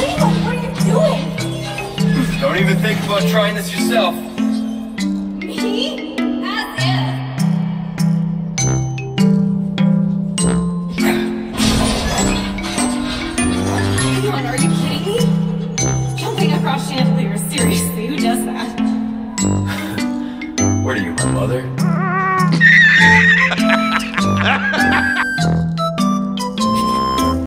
Leon, what are you doing? Don't even think about trying this yourself. Me? As if. Come on, are you kidding me? Jumping across chandeliers, seriously, who does that? What are you, my mother?